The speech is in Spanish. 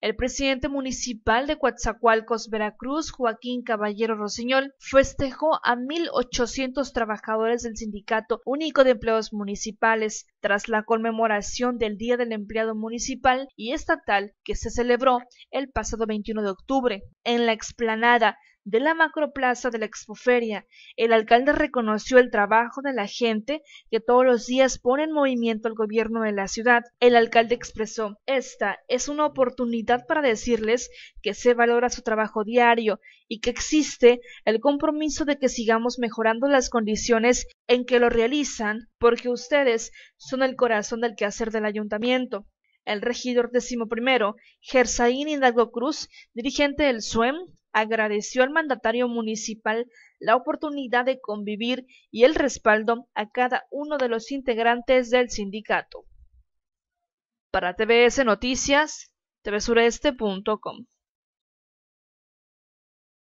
El presidente municipal de Coatzacoalcos, Veracruz, Joaquín Caballero Rosiñol, festejó a 1.800 trabajadores del Sindicato Único de Empleados Municipales tras la conmemoración del Día del Empleado Municipal y Estatal que se celebró el pasado 21 de octubre. En la explanada de la macroplaza de la expoferia, el alcalde reconoció el trabajo de la gente que todos los días pone en movimiento el gobierno de la ciudad. El alcalde expresó, esta es una oportunidad para decirles que se valora su trabajo diario y que existe el compromiso de que sigamos mejorando las condiciones en que lo realizan, porque ustedes son el corazón del quehacer del ayuntamiento. El regidor decimoprimero, Gersaín Hidalgo Cruz, dirigente del SUEM, agradeció al mandatario municipal la oportunidad de convivir y el respaldo a cada uno de los integrantes del sindicato. Para TVS Noticias, tvsureste.com